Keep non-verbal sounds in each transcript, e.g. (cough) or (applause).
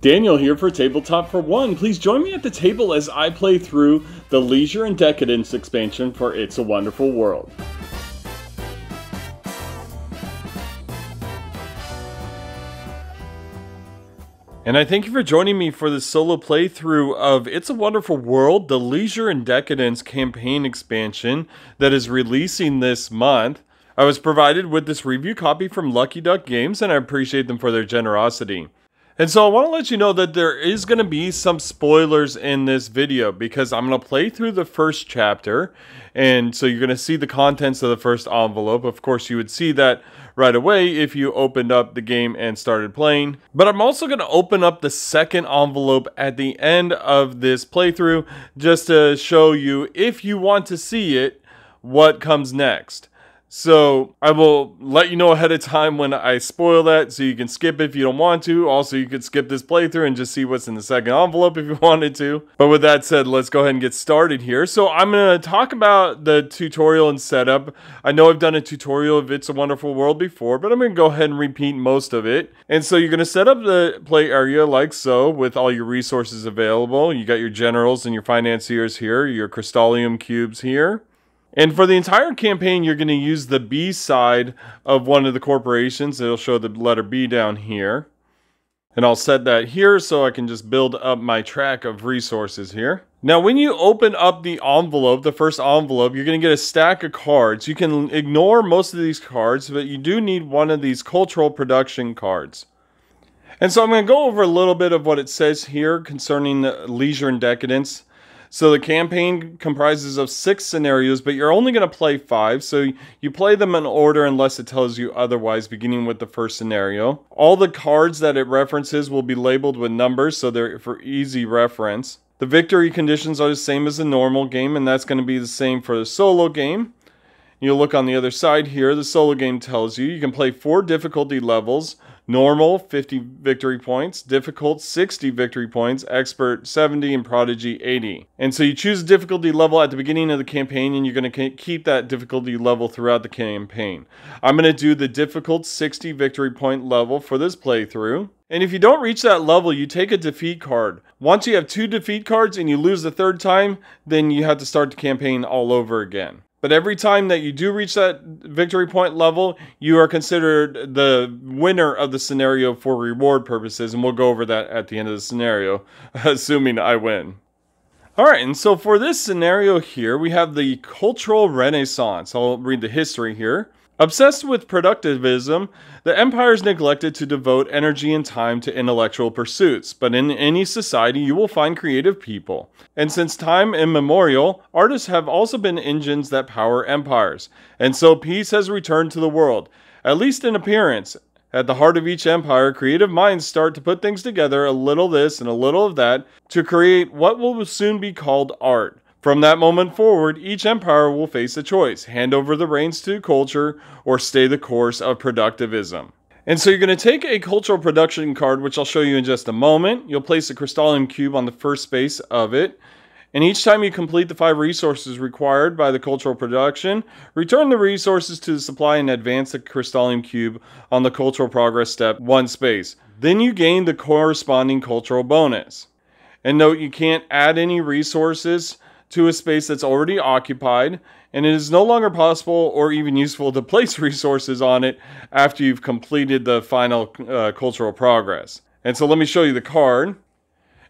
Daniel here for Tabletop for One. Please join me at the table as I play through the Leisure and Decadence expansion for It's a Wonderful World. And I thank you for joining me for this solo playthrough of It's a Wonderful World, the Leisure and Decadence campaign expansion that is releasing this month. I was provided with this review copy from Lucky Duck Games, and I appreciate them for their generosity. And so I want to let you know that there is going to be some spoilers in this video because I'm going to play through the first chapter. And so you're going to see the contents of the first envelope. Of course, you would see that right away if you opened up the game and started playing. But I'm also going to open up the second envelope at the end of this playthrough just to show you, if you want to see it, what comes next. So I will let you know ahead of time when I spoil that so you can skip if you don't want to. Also, you could skip this playthrough and just see what's in the second envelope if you (laughs) wanted to. But with that said, let's go ahead and get started here. So I'm going to talk about the tutorial and setup. I know I've done a tutorial of It's a Wonderful World before, but I'm going to go ahead and repeat most of it. And so you're going to set up the play area like so with all your resources available. You got your generals and your financiers here, your Krystallium cubes here. And for the entire campaign, you're going to use the B side of one of the corporations. It'll show the letter B down here. And I'll set that here so I can just build up my track of resources here. Now, when you open up the envelope, the first envelope, you're going to get a stack of cards. You can ignore most of these cards, but you do need one of these cultural production cards. And so I'm going to go over a little bit of what it says here concerning leisure and decadence. So the campaign comprises of six scenarios, but you're only going to play five. So you play them in order unless it tells you otherwise, beginning with the first scenario. All the cards that it references will be labeled with numbers, so they're for easy reference. The victory conditions are the same as the normal game, and that's going to be the same for the solo game. You look on the other side here, the solo game tells you you can play four difficulty levels Normal, 50 victory points. Difficult, 60 victory points. Expert, 70. And Prodigy, 80. And so you choose a difficulty level at the beginning of the campaign, and you're going to keep that difficulty level throughout the campaign. I'm going to do the difficult 60 victory point level for this playthrough. And if you don't reach that level, you take a defeat card. Once you have two defeat cards and you lose the third time, then you have to start the campaign all over again. But every time that you do reach that victory point level, you are considered the winner of the scenario for reward purposes, and we'll go over that at the end of the scenario, (laughs) assuming I win. Alright, and so for this scenario here, we have the Cultural Renaissance. I'll read the history here. Obsessed with productivism, the empires neglected to devote energy and time to intellectual pursuits, but in any society you will find creative people. And since time immemorial, artists have also been engines that power empires. And so peace has returned to the world, at least in appearance. At the heart of each empire, creative minds start to put things together, a little this and a little of that, to create what will soon be called art. From that moment forward, each empire will face a choice hand over the reins to culture or stay the course of productivism. And so you're going to take a cultural production card, which I'll show you in just a moment. You'll place a Krystallium cube on the first space of it. And each time you complete the five resources required by the cultural production, return the resources to the supply and advance the Krystallium cube on the cultural progress step one space. Then you gain the corresponding cultural bonus. And note you can't add any resources to a space that's already occupied, and it is no longer possible or even useful to place (laughs) resources on it after you've completed the final uh, cultural progress. And so let me show you the card.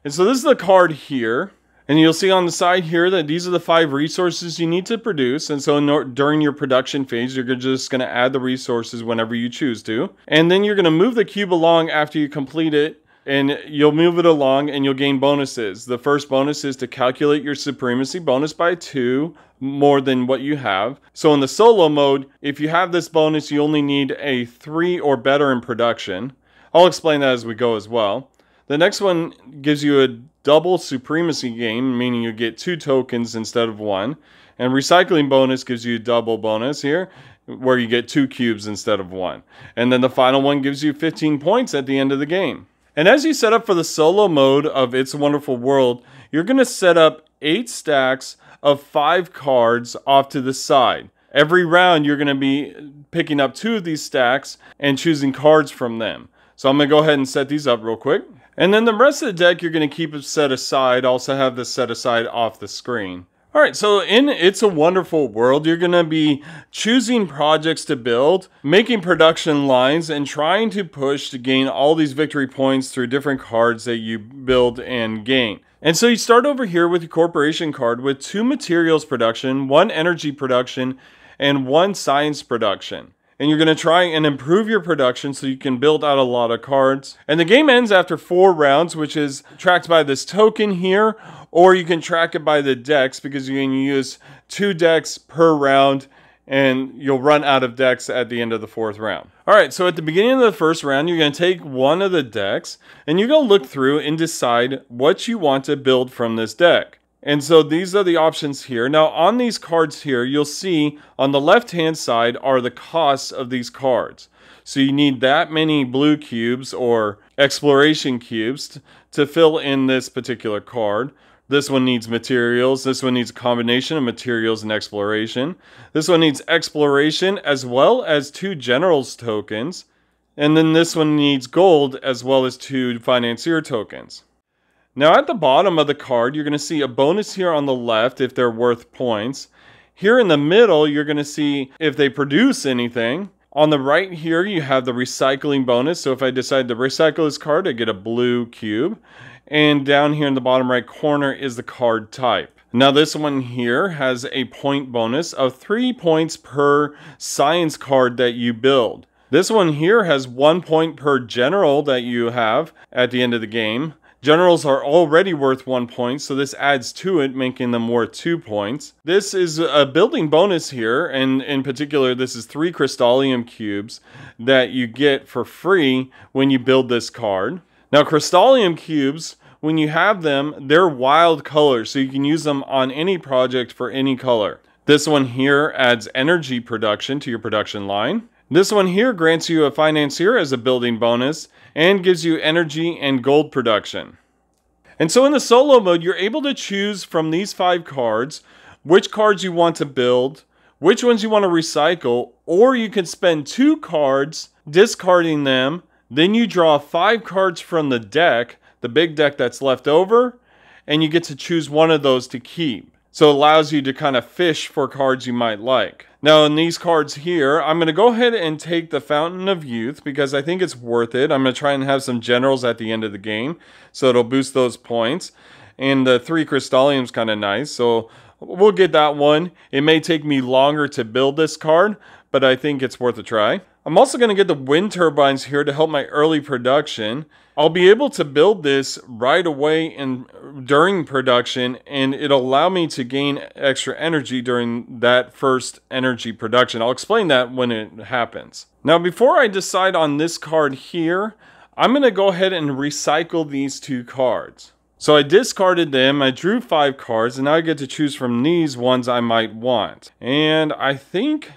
And so this is the card here. And you'll see on the side here that these are the five resources you need to produce. And so during your production phase, you're just going to add the resources whenever you choose to. And then you're going to move the cube along after you complete it and you'll move it along and you'll gain bonuses. The first bonus is to calculate your supremacy bonus by two more than what you have. So in the solo mode, if you have this bonus, you only need a three or better in production. I'll explain that as we go as well. The next one gives you a double supremacy gain, meaning you get two tokens instead of one. And recycling bonus gives you a double bonus here, where you get two cubes instead of one. And then the final one gives you 15 points at the end of the game. And as you set up for the solo mode of It's a Wonderful World, you're going to set up eight stacks of five cards off to the side. Every round, you're going to be picking up two of these stacks and choosing cards from them. So I'm going to go ahead and set these up real quick. And then the rest of the deck you're going to keep it set aside, also have this set aside off the screen. All right, so in It's a Wonderful World, you're going to be choosing projects to build, making production lines, and trying to push to gain all these victory points through different cards that you build and gain. And so you start over here with your corporation card with two materials production, one energy production, and one science production and you're going to try and improve your production so you can build out a lot of cards. And the game ends after four rounds, which is tracked by this token here, or you can track it by the decks because you can use two decks per round and you'll run out of decks at the end of the fourth round. All right, so at the beginning of the first round, you're going to take one of the decks and you're going to look through and decide what you want to build from this deck. And so these are the options here. Now on these cards here, you'll see on the left hand side are the costs of these cards. So you need that many blue cubes or exploration cubes to fill in this particular card. This one needs materials. This one needs a combination of materials and exploration. This one needs exploration as well as two generals tokens. And then this one needs gold as well as two financier tokens. Now at the bottom of the card, you're going to see a bonus here on the left if they're worth points. Here in the middle, you're going to see if they produce anything. On the right here, you have the recycling bonus. So if I decide to recycle this card, I get a blue cube. And down here in the bottom right corner is the card type. Now this one here has a point bonus of three points per science card that you build. This one here has one point per general that you have at the end of the game. Generals are already worth one point, so this adds to it, making them worth two points. This is a building bonus here, and in particular, this is three Krystallium cubes that you get for free when you build this card. Now, Krystallium cubes, when you have them, they're wild colors, so you can use them on any project for any color. This one here adds energy production to your production line. This one here grants you a financier as a building bonus, and gives you energy and gold production. And so in the solo mode, you're able to choose from these five cards which cards you want to build, which ones you want to recycle, or you can spend two cards discarding them. Then you draw five cards from the deck, the big deck that's left over, and you get to choose one of those to keep. So it allows you to kind of fish for cards you might like. Now in these cards here, I'm going to go ahead and take the Fountain of Youth because I think it's worth it. I'm going to try and have some generals at the end of the game, so it'll boost those points. And the three Krystallium's kind of nice, so we'll get that one. It may take me longer to build this card, but I think it's worth a try. I'm also going to get the wind turbines here to help my early production. I'll be able to build this right away in during production and it'll allow me to gain extra energy during that first energy production. I'll explain that when it happens. Now before I decide on this card here, I'm going to go ahead and recycle these two cards. So I discarded them, I drew five cards, and now I get to choose from these ones I might want. And I think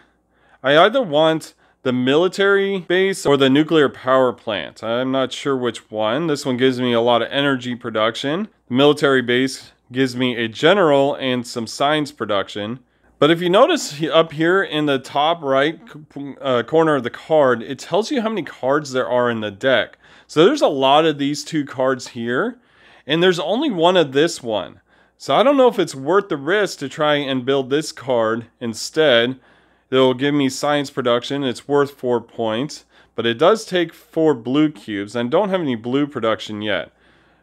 I either want the military base or the nuclear power plant. I'm not sure which one. This one gives me a lot of energy production. The military base gives me a general and some science production. But if you notice up here in the top right uh, corner of the card, it tells you how many cards there are in the deck. So there's a lot of these two cards here, and there's only one of this one. So I don't know if it's worth the risk to try and build this card instead It'll give me science production. It's worth four points, but it does take four blue cubes. and don't have any blue production yet.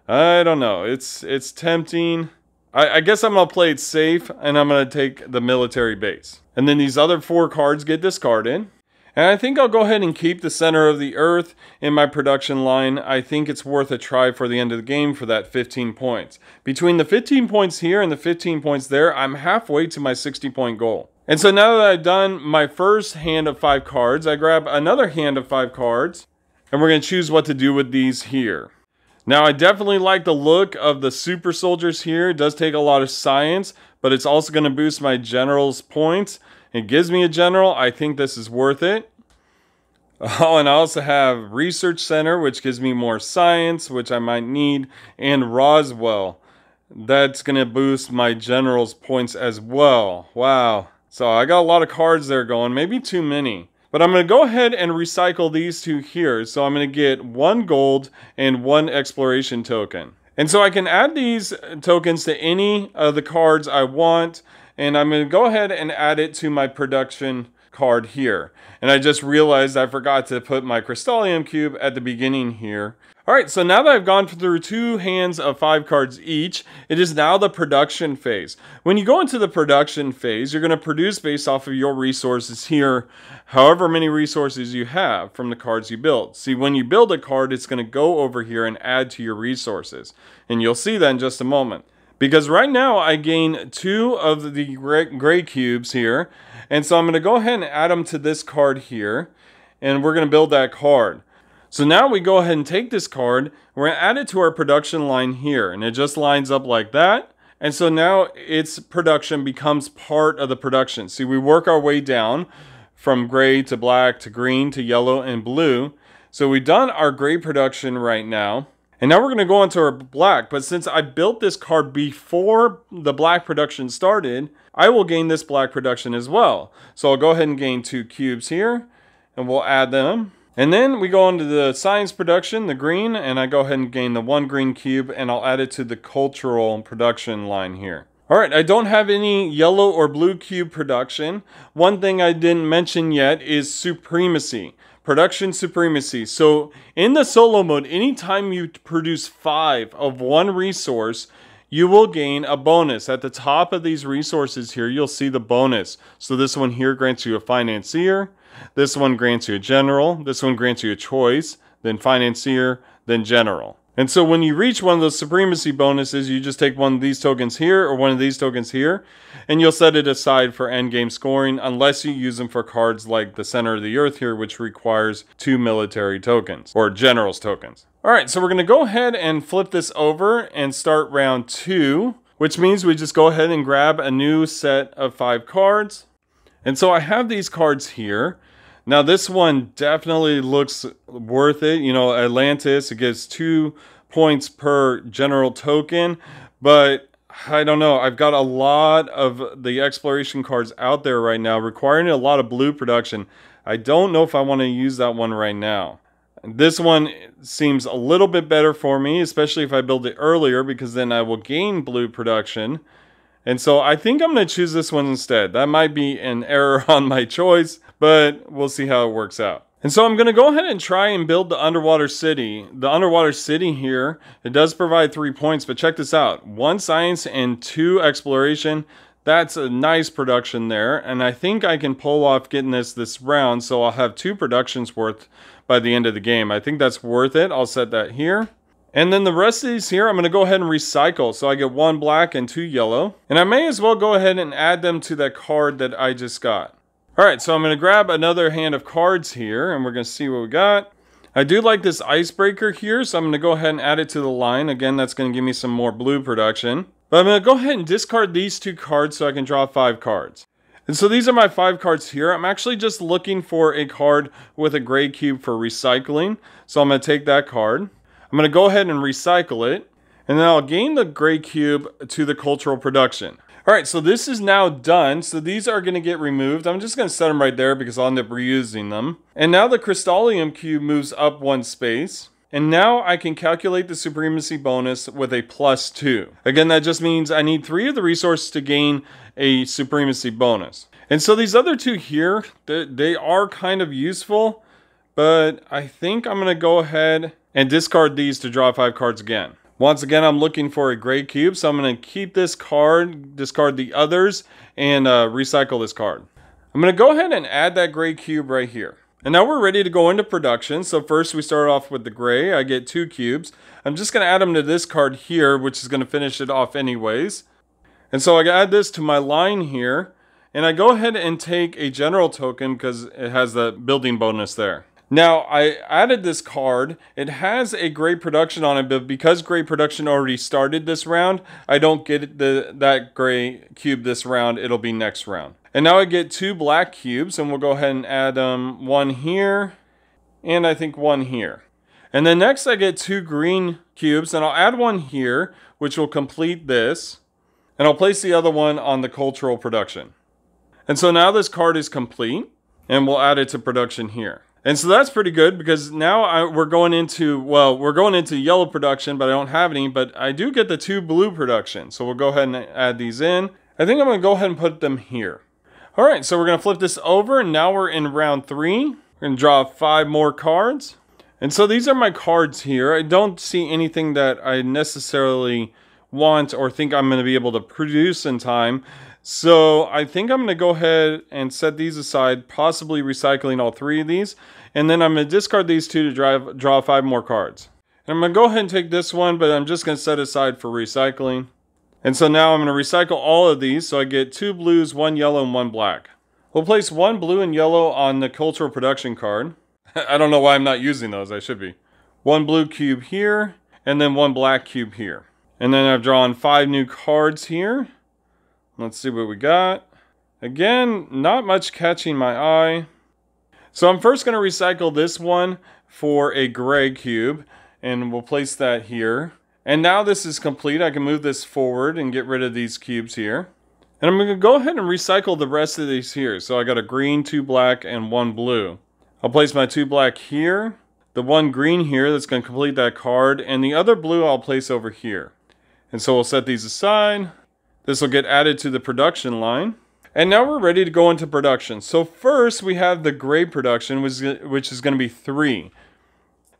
I don't know. It's it's tempting. I, I guess I'm gonna play it safe, and I'm gonna take the military base. And then these other four cards get discarded. And I think I'll go ahead and keep the center of the earth in my production line. I think it's worth a try for the end of the game for that 15 points. Between the 15 points here and the 15 points there, I'm halfway to my 60 point goal. And so now that I've done my first hand of five cards, I grab another hand of five cards, and we're going to choose what to do with these here. Now, I definitely like the look of the super soldiers here. It does take a lot of science, but it's also going to boost my general's points. It gives me a general. I think this is worth it. (laughs) Oh, and I also have Research Center, which gives me more science, which I might need, and Roswell. That's going to boost my general's points as well. Wow. So I got a lot of cards there going, maybe too many. But I'm going to go ahead and recycle these two here. So I'm going to get one gold and one exploration token. And so I can add these tokens to any of the cards I want. And I'm going to go ahead and add it to my production card here. And I just realized I forgot to put my Krystallium Cube at the beginning here. Alright, so now that I've gone through two hands of five cards each, it is now the production phase. When you go into the production phase, you're going to produce based off of your resources here, however many resources you have from the cards you build. See, when you build a card, it's going to go over here and add to your resources. And you'll see that in just a moment. Because right now I gain two of the gray cubes here. And so I'm going to go ahead and add them to this card here. And we're going to build that card. So now we go ahead and take this card, we're going to add it to our production line here, and it just lines up like that. And so now its production becomes part of the production. See, we work our way down from gray to black to green to yellow and blue. So we've done our gray production right now. And now we're going to go into our black. But since I built this card before the black production started, I will gain this black production as well. So I'll go ahead and gain two cubes here. And we'll add them. And then we go on to the science production, the green, and I go ahead and gain the one green cube and I'll add it to the cultural production line here. All right, I don't have any yellow or blue cube production. One thing I didn't mention yet is supremacy, production supremacy. So in the solo mode, anytime you produce five of one resource, you will gain a bonus. At the top of these resources here, you'll see the bonus. So this one here grants you a financier. This one grants you a general. This one grants you a choice, then financier, then general. And so when you reach one of those supremacy bonuses, you just take one of these tokens here or one of these tokens here, and you'll set it aside for endgame scoring unless you use them for cards like the center of the earth here, which requires two military tokens or generals tokens. All right, so we're going to go ahead and flip this over and start round two, which means we just go ahead and grab a new set of five cards. And so I have these cards here. Now this one definitely looks worth it. You know, Atlantis, it gets two points per general token, but I don't know. I've got a lot of the exploration cards out there right now requiring a lot of blue production. I don't know if I want to use that one right now. This one seems a little bit better for me, especially if I build it earlier because then I will gain blue production. And so I think I'm going to choose this one instead. That might be an error (laughs) on my choice, but we'll see how it works out. And so I'm going to go ahead and try and build the underwater city. The underwater city here, it does provide three points, but check this out. One science and two exploration. That's a nice production there. And I think I can pull off getting this this round, so I'll have two productions worth by the end of the game. I think that's worth it. I'll set that here. And then the rest of these here, I'm going to go ahead and recycle. So I get one black and two yellow. And I may as well go ahead and add them to that card that I just got. All right, so I'm going to grab another hand of cards here, and we're going to see what we got. I do like this icebreaker here, so I'm to go ahead and add it to the line. Again, that's going to give me some more blue production. But I'm to go ahead and discard these two cards so I can draw five cards. And so these are my five cards here. I'm actually just looking for a card with a gray cube for recycling. So I'm to take that card. I'm going to go ahead and recycle it, and then I'll gain the gray cube to the cultural production. All right, so this is now done. So these are going to get removed. I'm just going to set them right there because I'll end up reusing them. And now the Krystallium cube moves up one space. And now I can calculate the supremacy bonus with a plus two. Again, that just means I need three of the resources to gain a supremacy bonus. And so these other two here, they are kind of useful, but I think I'm going to go ahead and discard these to draw five cards again. Once again, I'm looking for a gray cube, so I'm going to keep this card, discard the others, and uh, recycle this card. I'm going to go ahead and add that gray cube right here. And now we're ready to go into production. So first we start off with the gray. I get two cubes. I'm just going to add them to this card here, which is going to finish it off anyways. And so I add this to my line here. And I go ahead and take a general token because it has the building bonus there. Now, I added this card. It has a great production on it, but because great production already started this round, I don't get the that gray cube this round. It'll be next round. And now I get two black cubes, and we'll go ahead and add um, one here, and I think one here. And then next I get two green cubes, and I'll add one here, which will complete this. And I'll place the other one on the cultural production. And so now this card is complete. and we'll add it to production here. And so that's pretty good because now I, we're going into, well, we're going into yellow production, but I don't have any, but I do get the two blue production. So we'll go ahead and add these in. I think I'm gonna go ahead and put them here. All right, so we're gonna flip this over and now we're in round three. We're gonna draw five more cards. And so these are my cards here. I don't see anything that I necessarily want or think I'm gonna be able to produce in time. So I think I'm going to go ahead and set these aside, possibly recycling all three of these. And then I'm going to discard these two to drive, draw five more cards. And I'm going to go ahead and take this one, but I'm just going to set aside for recycling. And so now I'm going to recycle all of these. So I get two blues, one yellow, and one black. We'll place one blue and yellow on the cultural production card. (laughs) I don't know why I'm not using those. I should be. One blue cube here, and then one black cube here. And then I've drawn five new cards here. Let's see what we got. Again, not much catching my eye. So I'm first going to recycle this one for a gray cube, and we'll place that here. And now this is complete. I can move this forward and get rid of these cubes here. And I'm going to go ahead and recycle the rest of these here. So I got a green, two black, and one blue. I'll place my two black here, the one green here that's going to complete that card, and the other blue I'll place over here. And so we'll set these aside. This will get added to the production line. And now we're ready to go into production. So first we have the gray production, which is going to be three.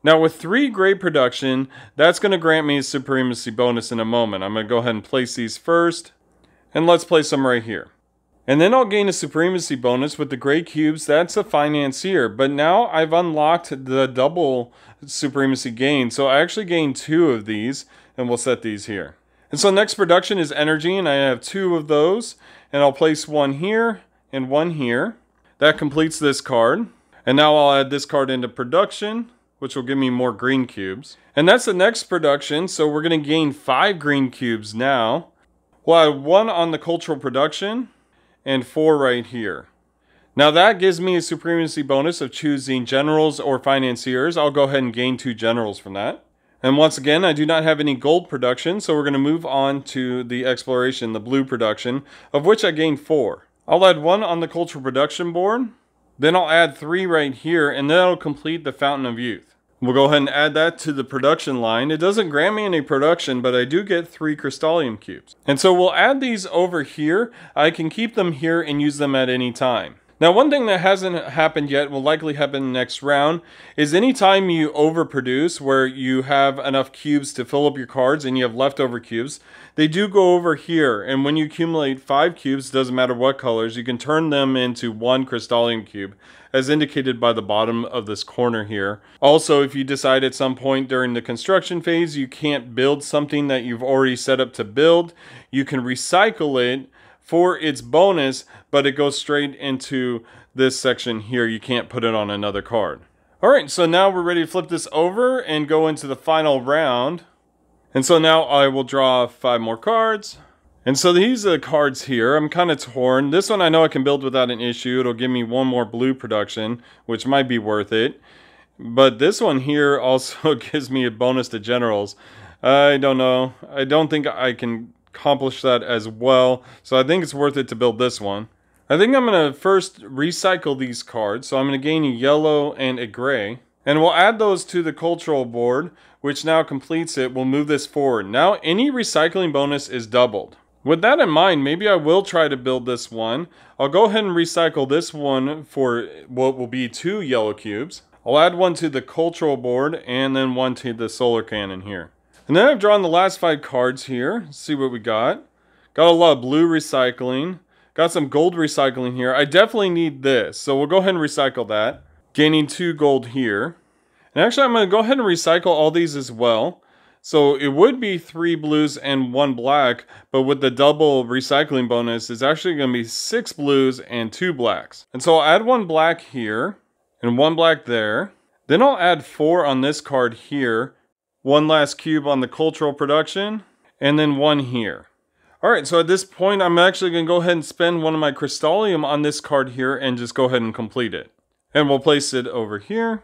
Now with three gray production, that's going to grant me a supremacy bonus in a moment. I'm going to go ahead and place these first. And let's place them right here. And then I'll gain a supremacy bonus with the gray cubes. That's a financier. But now I've unlocked the double supremacy gain. So I actually gained two of these. And we'll set these here. And so next production is energy, and I have two of those. And I'll place one here and one here. That completes this card. And now I'll add this card into production, which will give me more green cubes. And that's the next production, so we're going to gain five green cubes now. We'll add one on the cultural production, and four right here. Now that gives me a supremacy bonus of choosing generals or financiers. I'll go ahead and gain two generals from that. And once again, I do not have any gold production, so we're going to move on to the exploration, the blue production, of which I gained four. I'll add one on the cultural production board, then I'll add three right here, and that'll complete the Fountain of Youth. We'll go ahead and add that to the production line. It doesn't grant me any production, but I do get three Krystallium cubes. And so we'll add these over here. I can keep them here and use them at any time. Now, one thing that hasn't happened yet, will likely happen next round, is anytime you overproduce, where you have enough cubes to fill up your cards and you have leftover cubes, they do go over here. And when you accumulate five cubes, doesn't matter what colors, you can turn them into one Krystallium cube, as indicated by the bottom of this corner here. Also, if you decide at some point during the construction phase you can't build something that you've already set up to build, you can recycle it for its bonus, but it goes straight into this section here. You can't put it on another card. All right, so now we're ready to flip this over and go into the final round. And so now I will draw five more cards. And so these are the cards here. I'm kind of torn. This one I know I can build without an issue. It'll give me one more blue production, which might be worth it. But this one here (laughs) also (laughs) gives me a bonus to generals. I don't know. I don't think I can accomplish that as well. So I think it's worth it to build this one. I think I'm going to first recycle these cards. So I'm going to gain a yellow and a gray. And we'll add those to the cultural board, which now completes it. We'll move this forward. Now any recycling bonus is doubled. With that in mind, maybe I will try to build this one. I'll go ahead and recycle this one for what will be two yellow cubes. I'll add one to the cultural board and then one to the solar cannon here. And then I've drawn the last five cards here. Let's see what we got. Got a lot of blue recycling. Got some gold recycling here. I definitely need this. So we'll go ahead and recycle that. Gaining two gold here. And actually I'm going to go ahead and recycle all these as well. So it would be three blues and one black, but with the double recycling bonus, it's actually going to be six blues and two blacks. And so I'll add one black here and one black there. Then I'll add four on this card here one last cube on the cultural production, and then one here. All right, so at this point, I'm actually going to go ahead and spend one of my Krystallium on this card here and just go ahead and complete it. And we'll place it over here.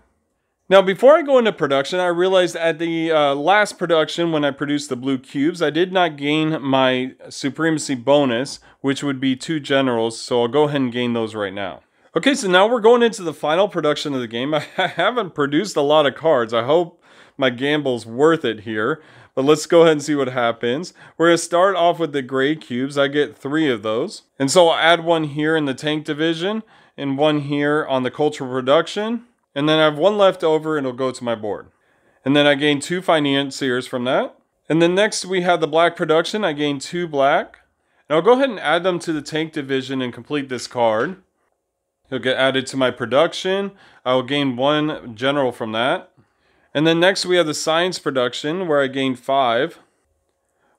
Now, before I go into production, I realized at the uh, last production, when I produced the blue cubes, I did not gain my Supremacy bonus, which would be two generals, so I'll go ahead and gain those right now. Okay, so now we're going into the final production of the game. (laughs) I haven't produced a lot of cards. I hope my gamble's worth it here. But let's go ahead and see what happens. We're going to start off with the gray cubes. I get three of those. And so I'll add one here in the tank division and one here on the cultural production. And then I have one left over and it'll go to my board. And then I gain two financiers from that. And then next we have the black production. I gain two black. And I'll go ahead and add them to the tank division and complete this card. It'll get added to my production. I will gain one general from that. And then next we have the science production where I gain five.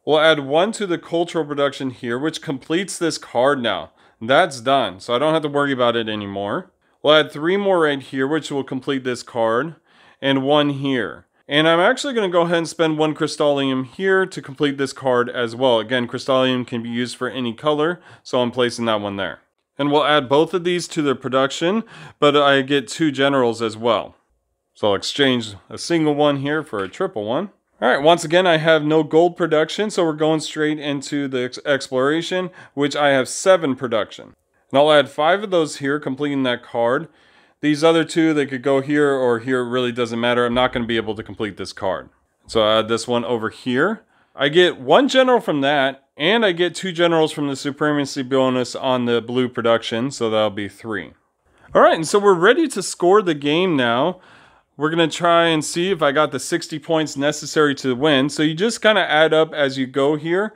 We'll add one to the cultural production here, which completes this card now. That's done, so I don't have to worry about it anymore. We'll add three more right here, which will complete this card, and one here. And I'm actually going to go ahead and spend one Krystallium here to complete this card as well. Again, Krystallium can be used for any color, so I'm placing that one there. And we'll add both of these to the production, but I get two generals as well. So I'll exchange a single one here for a triple one. All right, once again, I have no gold production, so we're going straight into the ex exploration, which I have seven production. And I'll add five of those here, completing that card. These other two, they could go here or here, really doesn't matter. I'm not going to be able to complete this card. So I add this one over here. I get one general from that, and I get two generals from the supremacy bonus on the blue production, so that'll be three. All right, and so we're ready to score the game now. We're going to try and see if I got the 60 points necessary to win. So you just kind of add up as you go here.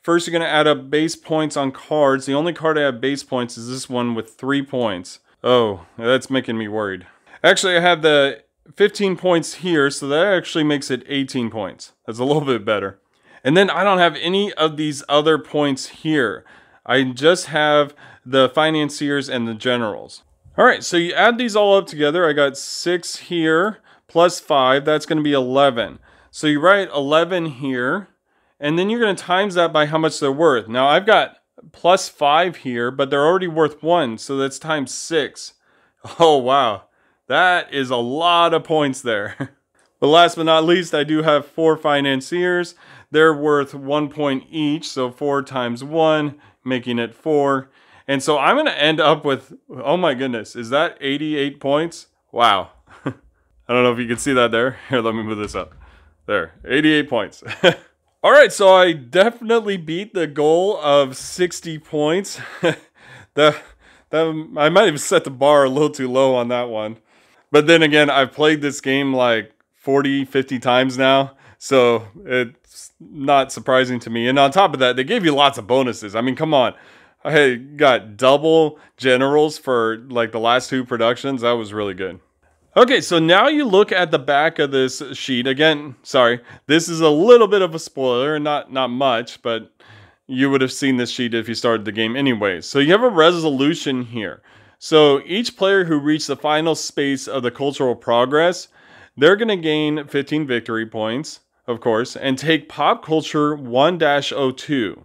First, you're going to add up base points on cards. The only card I have base points is this one with three points. Oh, that's making me worried. Actually, I have the 15 points here, so that actually makes it 18 points. That's a little bit better. And then I don't have any of these other points here. I just have the financiers and the generals. All right, so you add these all up together. I got six here plus five. That's going to be 11. So you write 11 here, and then you're going to times that by how much they're worth. Now I've got plus five here, but they're already worth one, so that's times six. (laughs) Oh, wow. That is a lot of points there. (laughs) but last but not least, I do have four financiers. They're worth one point each, so four times one, making it four. And so I'm going to end up with, oh my goodness, is that 88 points? Wow. (laughs) I don't know if you can see that there. (laughs) Here, let me move this up. There, 88 points. (laughs) All right, so I definitely beat the goal of 60 points. the, that, I might have set the bar a little too low on that one. But then again, I've played this game like 40, 50 times now. So it's not surprising to me. And on top of that, they gave you lots of bonuses. I mean, come on. I got double generals for like the last two productions. That was really good. Okay, so now you look at the back of this sheet. Again, sorry, this is a little bit of a spoiler, not not much, but you would have seen this sheet if you started the game anyways. So you have a resolution here. So each player who reached the final space of the cultural progress, they're going to gain 15 victory points, of course, and take pop culture 1-02.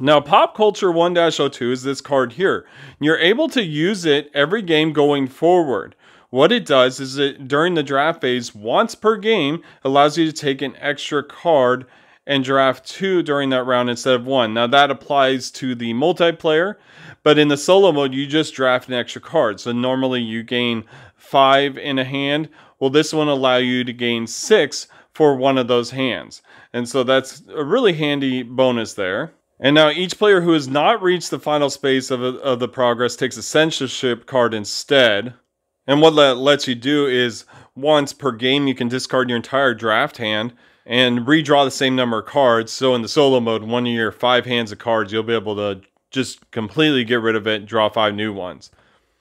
Now, Pop Culture 1-02 is this card here. You're able to use it every game going forward. What it does is it during the draft phase, once per game, allows you to take an extra card and draft two during that round instead of one. Now that applies to the multiplayer, but in the solo mode, you just draft an extra card. So normally you gain five in a hand. Well, this one allow you to gain six for one of those hands. And so that's a really handy bonus there. And now each player who has not reached the final space of, a, of the progress takes a censorship card instead. And what that lets you do is once per game, you can discard your entire draft hand and redraw the same number of cards. So in the solo mode, one of your five hands of cards, you'll be able to just completely get rid of it, and draw five new ones.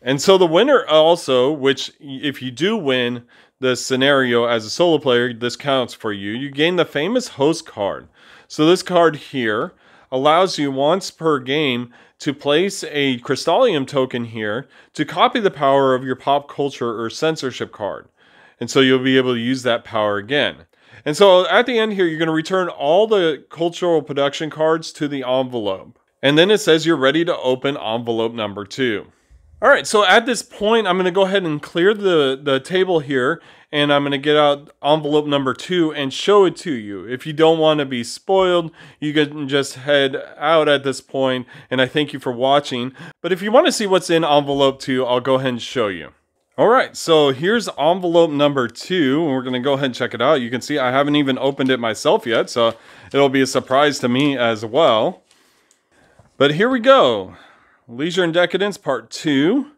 And so the winner also, which if you do win the scenario as a solo player, this counts for you. You gain the famous host card. So this card here allows you once per game to place a Krystallium token here to copy the power of your pop culture or censorship card. And so you'll be able to use that power again. And so at the end here, you're going to return all the cultural production cards to the envelope. And then it says you're ready to open envelope number two. All right, so at this point, I'm going to go ahead and clear the, the table here and I'm going to get out envelope number two and show it to you. If you don't want to be spoiled, you can just head out at this point, and I thank you for watching. But if you want to see what's in envelope two, I'll go ahead and show you. All right, so here's envelope number two, and we're going to go ahead and check it out. You can see I haven't even opened it myself yet, so it'll be a surprise to me as well. But here we go. Leisure and Decadence Part 2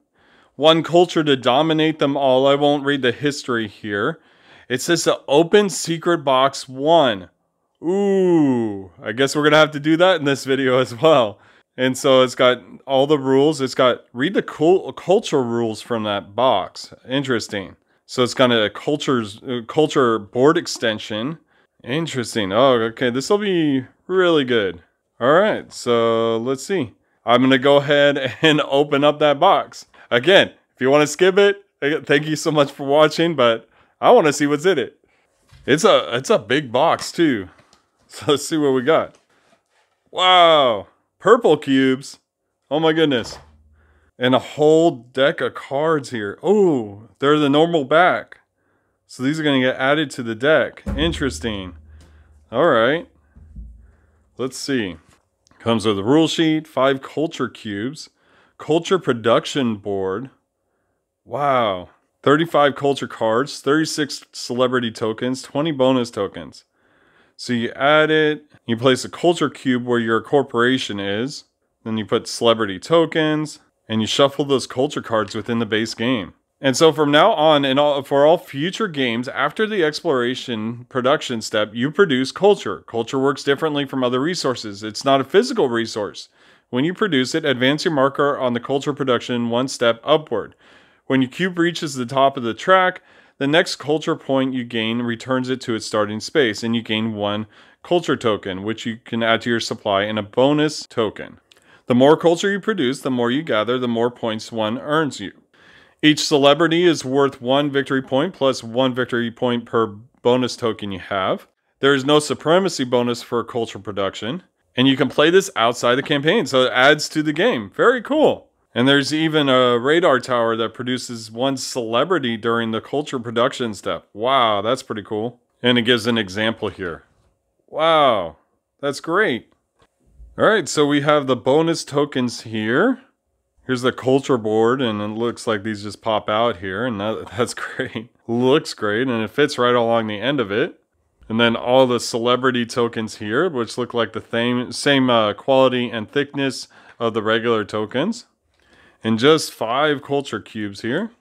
one culture to dominate them all. I won't read the history here. It says the open secret box one. Ooh, I guess we're gonna have to do that in this video as well. And so it's got all the rules. It's got read the cul- culture rules from that box. Interesting. So it's got a culture's uh, culture board extension. Interesting. Oh, okay. This will be really good. All right. So let's see. I'm gonna go ahead (laughs) and open up that box. Again, if you want to skip it, eh, thank you so much for watching, but I want to see what's in it. It's a it's a big box too. (laughs) So let's see what we got. Wow, purple cubes. Oh my goodness. And a whole deck of cards here. Oh, they're the normal back. So these are going to get added to the deck. Interesting. All right. Let's see. Comes with a rule sheet, five culture cubes, Culture production board. Wow. 35 culture cards, 36 celebrity tokens, 20 bonus tokens. So you add it, you place a culture cube where your corporation is, then you put celebrity tokens, and you shuffle those culture cards within the base game. And so from now on, and all, for all future games, after the exploration production step, you produce culture. Culture works differently from other resources. It's not a physical resource. When you produce it, advance your marker on the culture production one step upward. When your cube reaches the top of the track, the next culture point you gain returns it to its starting space, and you gain one culture token, which you can add to your supply, and a bonus token. The more culture you produce, the more you gather, the more points one earns you. Each celebrity is worth one victory point plus one victory point per bonus token you have. There is no supremacy bonus for culture production and you can play this outside the campaign, so it adds to the game. Very cool. And there's even a radar tower that produces one celebrity during the culture production step. Wow, that's pretty cool. And it gives an example here. Wow, that's great. All right, so we have the bonus tokens here. Here's the culture board, and it looks like these just pop out here, and that, (laughs) that's great. looks great, and it fits right along the end of it. And then all the celebrity tokens here, which look like the same, same uh, quality and thickness of the regular tokens. And just five culture cubes here.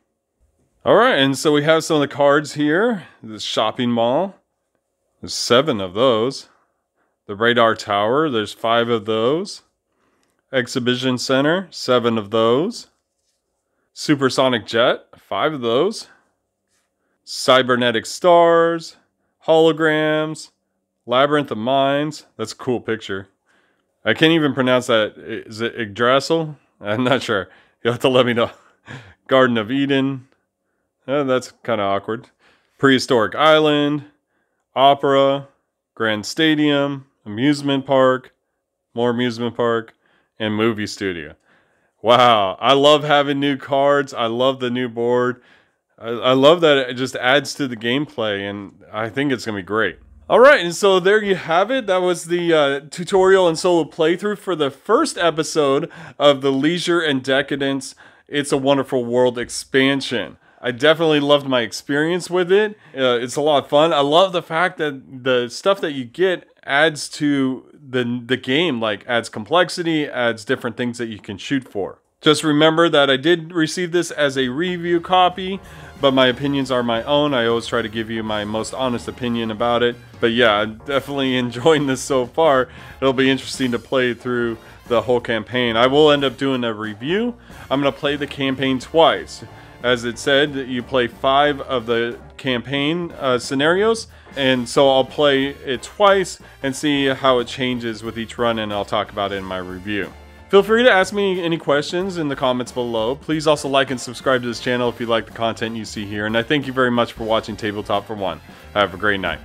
All right, and so we have some of the cards here. The shopping mall, there's seven of those. The radar tower, there's five of those. Exhibition center, seven of those. Supersonic jet, five of those. Cybernetic stars, holograms, labyrinth of mines. That's a cool picture. I can't even pronounce that. Is it Yggdrasil? I'm not sure. You'll have to let me know. (laughs) Garden of Eden. Oh, that's kind of awkward. Prehistoric Island, Opera, Grand Stadium, Amusement Park, more amusement park, and movie studio. Wow, I love having new cards. I love the new board. I, love that it just adds to the gameplay, and I think it's going to be great. All right, and so there you have it. That was the uh, tutorial and solo playthrough for the first episode of the Leisure and Decadence It's a Wonderful World expansion. I definitely loved my experience with it. Uh, it's a lot of fun. I love the fact that the stuff that you get adds to the the game, like adds complexity, adds different things that you can shoot for. Just remember that I did receive this as a review copy, but my opinions are my own. I always try to give you my most honest opinion about it. But yeah, I'm definitely (laughs) enjoying this so far. It'll be interesting to play through the whole campaign. I will end up doing a review. I'm going to play the campaign twice. As it said, you play five of the campaign uh, scenarios, and so I'll play it twice and see how it changes with each run, and I'll talk about it in my review. Feel free to ask me any questions in the comments below. Please also like and subscribe to this channel if you like the content you see here. And I thank you very much for watching Tabletop for One. Have a great night.